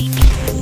Mix.